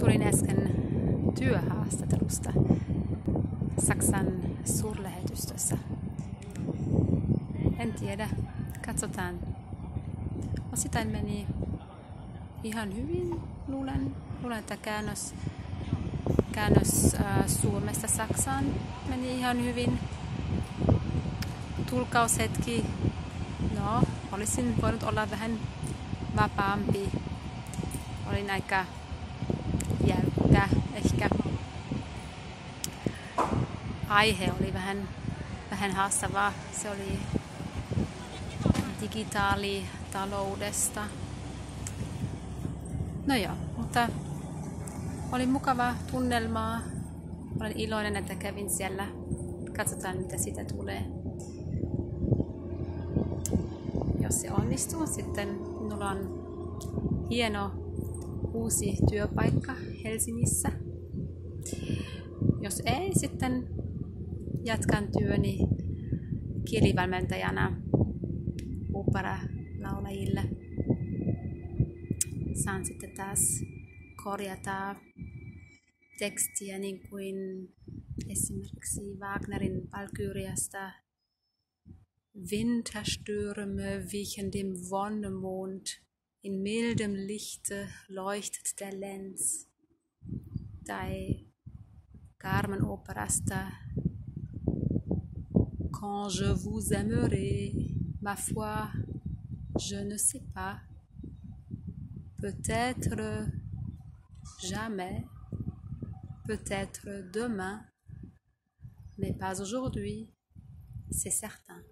Tulin äsken työhaastattelusta Saksan suurlähetystössä. En tiedä, katsotaan. Osittain meni ihan hyvin, luulen. Luulen, että käännös, käännös äh, Suomesta Saksaan meni ihan hyvin. Tulkaushetki, no, olisin voinut olla vähän vapaampi. Olin aika jäykkä ehkä. Aihe oli vähän, vähän haastavaa. Se oli digitaalitaloudesta. No joo, mutta oli mukava tunnelmaa. Olen iloinen, että kävin siellä. Katsotaan, mitä siitä tulee. Jos se onnistuu, sitten minulla on hieno uusi työpaikka Helsingissä. Jos ei, sitten jatkan työni kielivalmentajana opera-laulajille. Saan sitten taas korjata tekstiä niin kuin esimerkiksi Wagnerin Valkyriasta Winterstürme wichen dem Wonnemond, in mildem Lichte leuchtet der Lenz. Tai Carmen Operasta Quand je vous aimerai, ma foi, je ne sais pas. Peut-être jamais, peut-être demain, mais pas aujourd'hui, c'est certain.